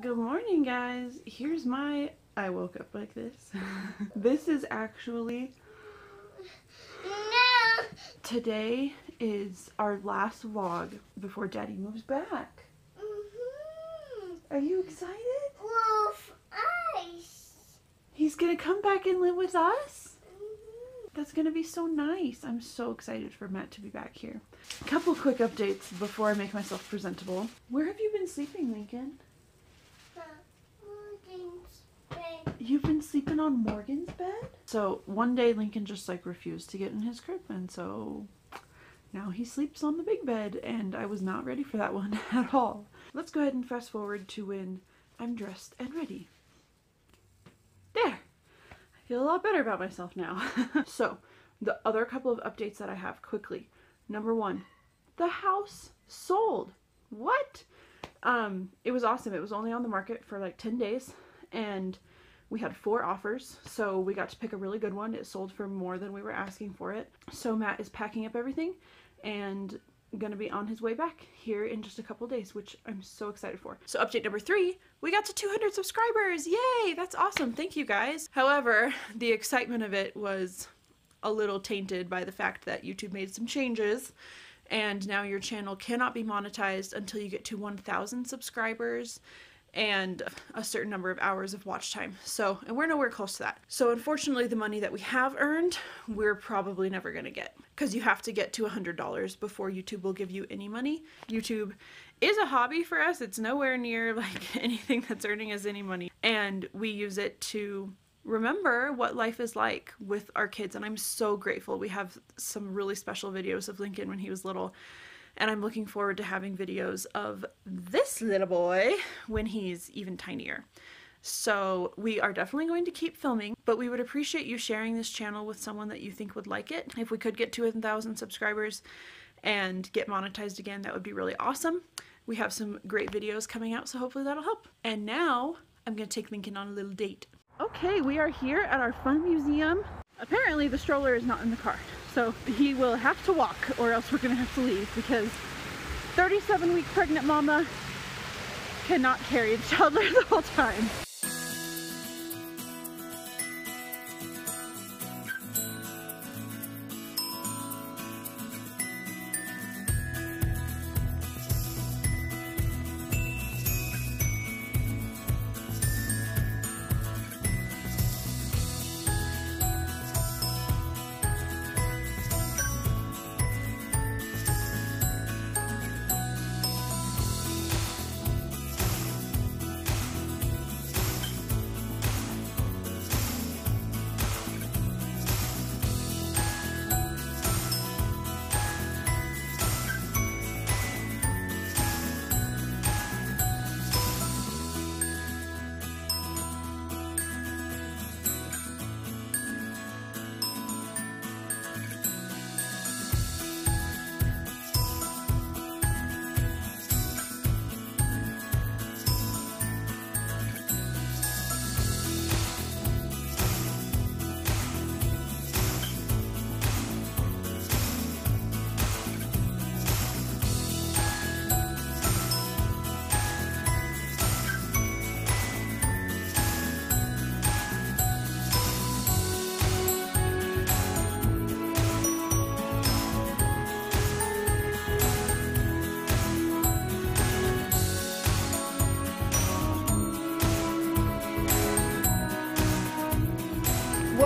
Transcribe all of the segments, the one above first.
Good morning, guys. Here's my. I woke up like this. this is actually. No. Today is our last vlog before Daddy moves back. Mhm. Are you excited? Wolf ice. He's gonna come back and live with us? Mhm. That's gonna be so nice. I'm so excited for Matt to be back here. A couple quick updates before I make myself presentable. Where have you been sleeping, Lincoln? The Morgan's bed. You've been sleeping on Morgan's bed? So one day Lincoln just like refused to get in his crib and so now he sleeps on the big bed and I was not ready for that one at all. Let's go ahead and fast forward to when I'm dressed and ready. There! I feel a lot better about myself now. so the other couple of updates that I have quickly. Number one, the house sold. What? Um, it was awesome. It was only on the market for like 10 days and we had four offers, so we got to pick a really good one. It sold for more than we were asking for it. So Matt is packing up everything and gonna be on his way back here in just a couple days, which I'm so excited for. So update number three, we got to 200 subscribers. Yay, that's awesome. Thank you guys. However, the excitement of it was a little tainted by the fact that YouTube made some changes and now your channel cannot be monetized until you get to 1,000 subscribers and a certain number of hours of watch time. So, and we're nowhere close to that. So, unfortunately, the money that we have earned, we're probably never to get because you have to get to $100 before YouTube will give you any money. YouTube is a hobby for us. It's nowhere near like anything that's earning us any money. And we use it to remember what life is like with our kids and I'm so grateful. We have some really special videos of Lincoln when he was little and I'm looking forward to having videos of this little boy when he's even tinier. So we are definitely going to keep filming, but we would appreciate you sharing this channel with someone that you think would like it. If we could get to thousand subscribers and get monetized again, that would be really awesome. We have some great videos coming out, so hopefully that'll help. And now I'm gonna take Lincoln on a little date. Okay, we are here at our fun museum. Apparently the stroller is not in the car, so he will have to walk or else we're gonna have to leave because 37 week pregnant mama cannot carry the toddler the whole time.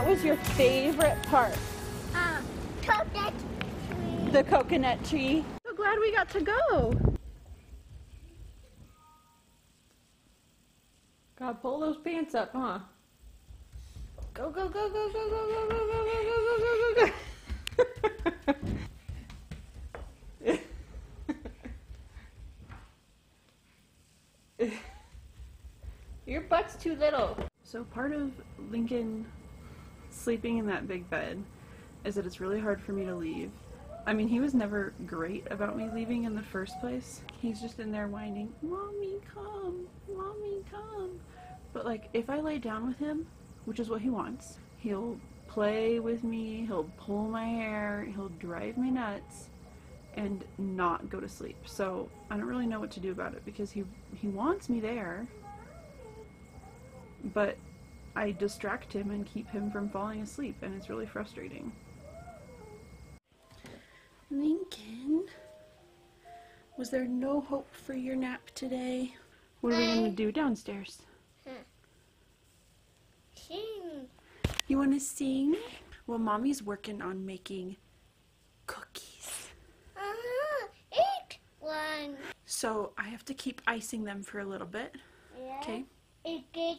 What was your favorite part? Um, coconut tree. The coconut tree. So glad we got to go. God, pull those pants up, huh? Go, go, go, go, go, go, go, go, go, go, go, go, go, go. Your butt's too little. So part of Lincoln sleeping in that big bed is that it's really hard for me to leave. I mean, he was never great about me leaving in the first place. He's just in there whining, Mommy, come, Mommy, come. But like, if I lay down with him, which is what he wants, he'll play with me, he'll pull my hair, he'll drive me nuts, and not go to sleep. So I don't really know what to do about it because he he wants me there, but I distract him and keep him from falling asleep, and it's really frustrating. Lincoln, was there no hope for your nap today? What are we gonna do downstairs? Sing. You wanna sing? Well, mommy's working on making cookies. Uh-huh. Eat one. So I have to keep icing them for a little bit, Yeah. okay? Eat it.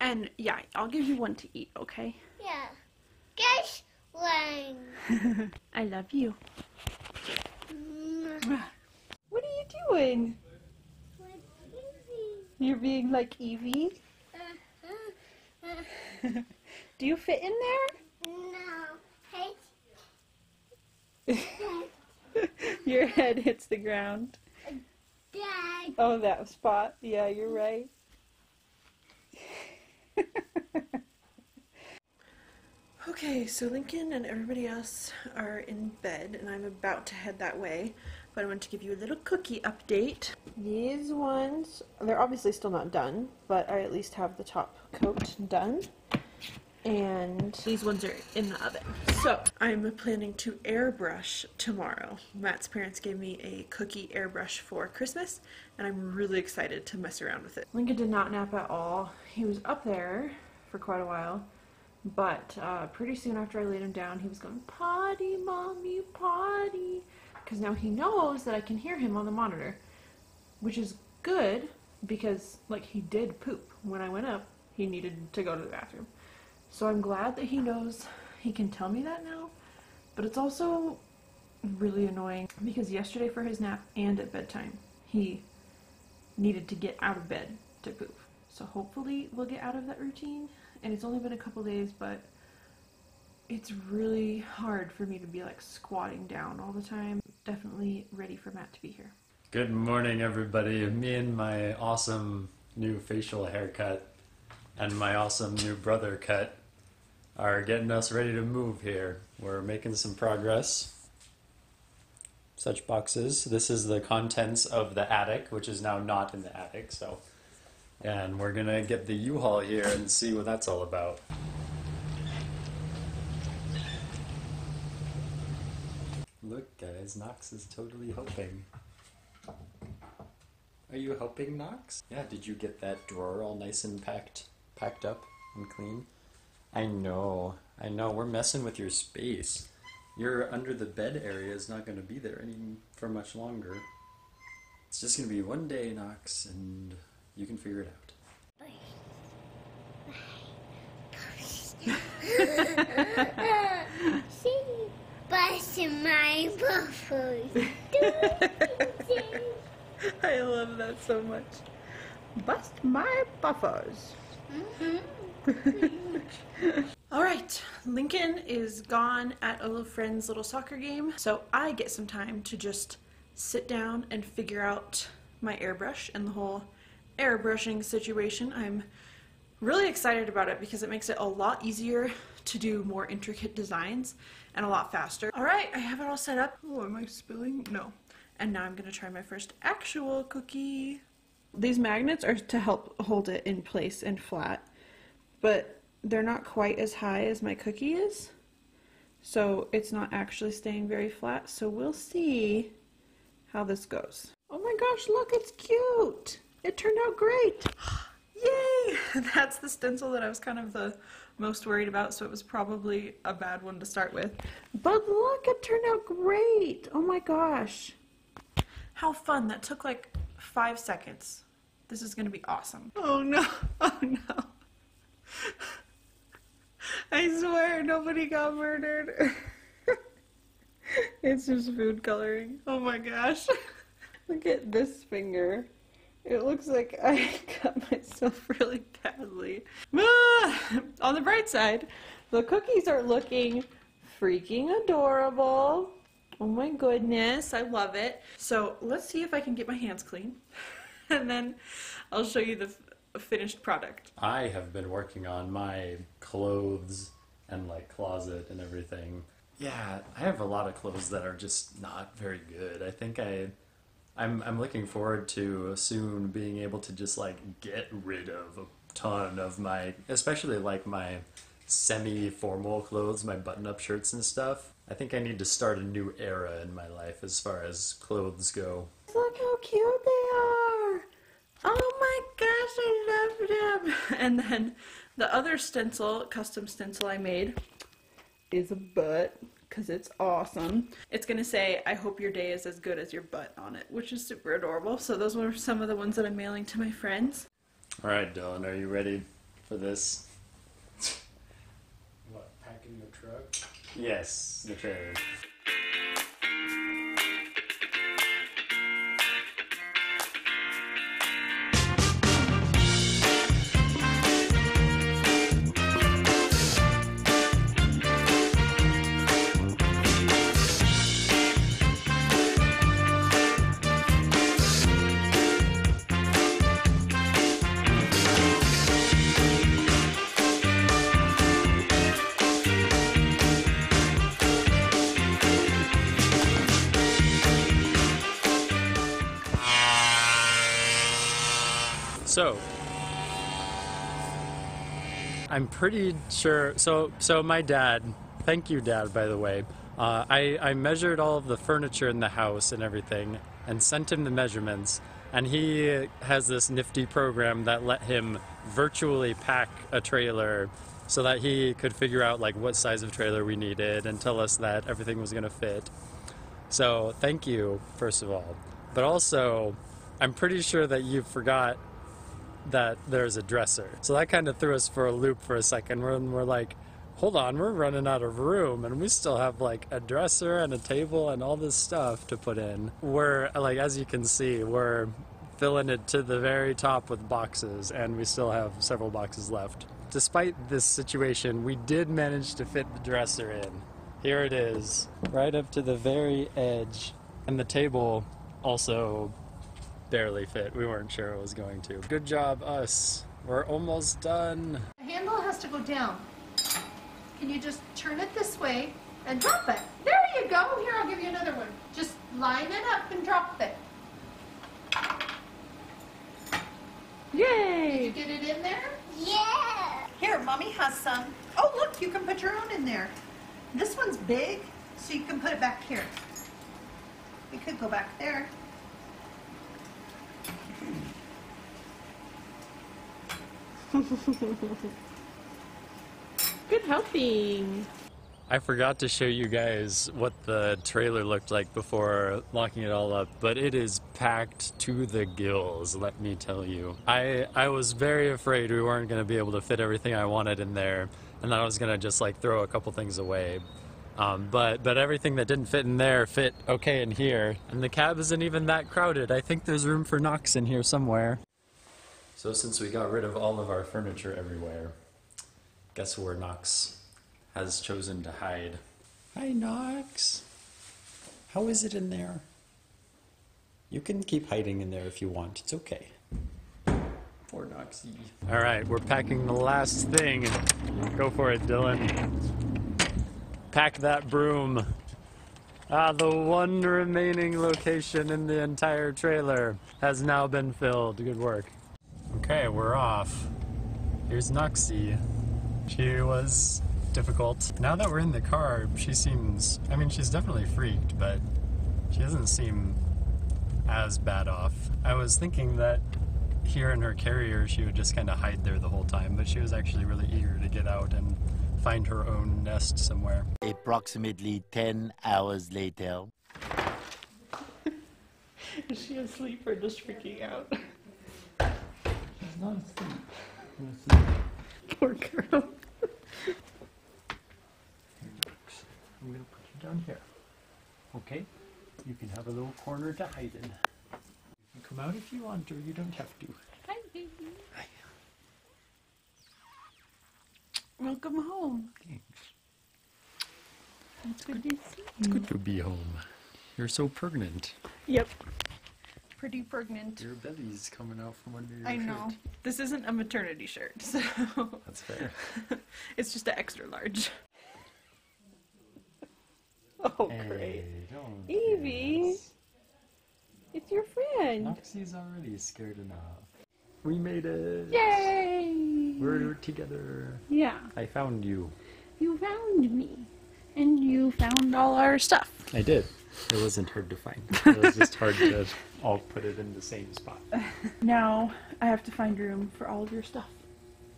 And yeah, I'll give you one to eat, okay? Yeah. Guess one. I love you. Mm. What are you doing? What is it? You're being like Evie. Uh-huh. Do you fit in there? No. Hey. Your head hits the ground. Dad. Oh, that spot. Yeah, you're right. Okay, so Lincoln and everybody else are in bed, and I'm about to head that way. But I want to give you a little cookie update. These ones, they're obviously still not done, but I at least have the top coat done. And these ones are in the oven. So I'm planning to airbrush tomorrow. Matt's parents gave me a cookie airbrush for Christmas, and I'm really excited to mess around with it. Lincoln did not nap at all. He was up there for quite a while, but uh, pretty soon after I laid him down, he was going, Potty, mommy, potty. Because now he knows that I can hear him on the monitor, which is good because, like, he did poop. When I went up, he needed to go to the bathroom. So I'm glad that he knows he can tell me that now. But it's also really annoying because yesterday for his nap and at bedtime, he needed to get out of bed to poop. So hopefully we'll get out of that routine. And it's only been a couple days, but it's really hard for me to be like squatting down all the time. Definitely ready for Matt to be here. Good morning, everybody. Me and my awesome new facial haircut and my awesome new brother cut are getting us ready to move here. We're making some progress. Such boxes. This is the contents of the attic, which is now not in the attic, so. And we're gonna get the U Haul here and see what that's all about. Look, guys, Knox is totally helping. Are you helping, Knox? Yeah, did you get that drawer all nice and packed packed up and clean? I know. I know. We're messing with your space. Your under the bed area is not going to be there any for much longer. It's just going to be one day, Knox, and you can figure it out. See, bust my buffers. I love that so much. Bust my buffers. Mm-hmm. All right, Lincoln is gone at a little friend's little soccer game, so I get some time to just sit down and figure out my airbrush and the whole airbrushing situation. I'm really excited about it because it makes it a lot easier to do more intricate designs and a lot faster. All right, I have it all set up. Oh, am I spilling? No. And now I'm gonna try my first actual cookie. These magnets are to help hold it in place and flat, but they're not quite as high as my cookie is. So it's not actually staying very flat. So we'll see how this goes. Oh my gosh, look, it's cute. It turned out great. Yay! That's the stencil that I was kind of the most worried about, so it was probably a bad one to start with. But look, it turned out great. Oh my gosh. How fun. That took like five seconds. This is going to be awesome. Oh no. Oh no. I swear nobody got murdered. it's just food coloring. Oh my gosh. Look at this finger. It looks like I cut myself really badly. Ah! On the bright side, the cookies are looking freaking adorable. Oh my goodness, I love it. So let's see if I can get my hands clean. and then I'll show you the f- finished product. I have been working on my clothes and like closet and everything. Yeah, I have a lot of clothes that are just not very good. I think I I'm I'm looking forward to soon being able to just like get rid of a ton of my, especially like my semi-formal clothes, my button-up shirts and stuff. I think I need to start a new era in my life as far as clothes go. Look how cute they are. Oh my gosh, I love them. And then the other stencil, custom stencil I made, is a butt because it's awesome. It's gonna say, I hope your day is as good as your butt on it, which is super adorable. So those were some of the ones that I'm mailing to my friends. All right, Dylan, are you ready for this? What, packing the truck? Yes, the trailer. So, I'm pretty sure. So, so my dad. Thank you, Dad. By the way, uh, I I measured all of the furniture in the house and everything, and sent him the measurements. And he has this nifty program that let him virtually pack a trailer, so that he could figure out like what size of trailer we needed and tell us that everything was gonna fit. So, thank you, first of all. But also, I'm pretty sure that you forgot that there's a dresser. So that kind of threw us for a loop for a second. When we're like, hold on, we're running out of room, and we still have like a dresser and a table and all this stuff to put in. We're like, as you can see, we're filling it to the very top with boxes, and we still have several boxes left. Despite this situation, we did manage to fit the dresser in. Here it is, right up to the very edge, and the table also barely fit. We weren't sure it was going to. Good job, us. We're almost done. The handle has to go down. Can you just turn it this way and drop it? There you go. Here, I'll give you another one. Just line it up and drop it. Yay! Did you get it in there? Yeah. Here, mommy has some. Oh, look, you can put your own in there. This one's big, so you can put it back here. We could go back there. Good helping. I forgot to show you guys what the trailer looked like before locking it all up, but it is packed to the gills, let me tell you. I I was very afraid we weren't going to be able to fit everything I wanted in there, and that I was going to just like throw a couple things away. Um, but but everything that didn't fit in there fit okay in here, and the cab isn't even that crowded. I think there's room for Knox in here somewhere. So since we got rid of all of our furniture everywhere, guess where Knox has chosen to hide? Hi Knox. How is it in there? You can keep hiding in there if you want. It's okay. Poor Knoxy. All right, we're packing the last thing. Go for it, Dylan. Pack that broom. Ah, the one remaining location in the entire trailer has now been filled. Good work. Okay, we're off. Here's Knoxy. She was difficult. Now that we're in the car, she seems. I mean, she's definitely freaked, but she doesn't seem as bad off. I was thinking that here in her carrier, she would just kind of hide there the whole time, but she was actually really eager to get out and find her own nest somewhere. Approximately 10 hours later. Is she asleep or just freaking out? She's not asleep. Poor girl. I'm gonna put you down here. Okay? You can have a little corner to hide in. You can come out if you want, or you don't have to. Hi, baby. Welcome home. Thanks. It's good to see It's good to be home. You're so pregnant. Yep. Pretty pregnant. Your belly's coming out from under your I shirt. know. This isn't a maternity shirt, so That's fair. it's just an extra large. Oh, great. Oh, Evie. dance. It's your friend. Knoxy's already scared enough. We made it. Yay! We're together. Yeah. I found you. You found me. And you found all our stuff. I did. It wasn't hard to find. It was just hard to all put it in the same spot. Now I have to find room for all of your stuff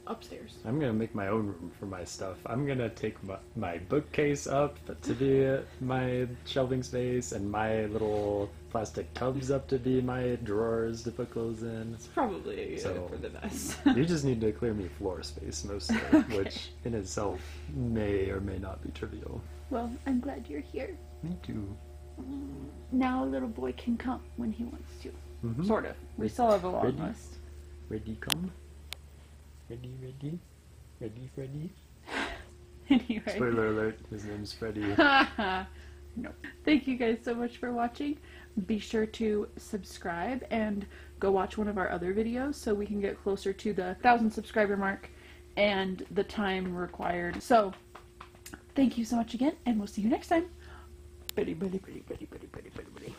upstairs. I'm gonna make my own room for my stuff. I'm gonna take my, my bookcase up to be my shelving space, and my little plastic tubs up to be my drawers to put clothes in. It's probably So- for the best. You just need to clear me floor space mostly, which in itself may or may not be trivial. well, I'm glad you're here. Me too. Now a little boy can come when he wants to. Mhm. Sort of. We still have a long Ready? list. Ready, come. Ready, ready, ready, Freddy. Anyway. Spoiler alert: His name's Freddy. no. Thank you guys so much for watching. Be sure to subscribe and go watch one of our other videos so we can get closer to the thousand subscriber mark and the time required. So, thank you so much again, and we'll see you next time. Bitty, bitty, bitty, bitty, bitty, bitty, bitty, bitty.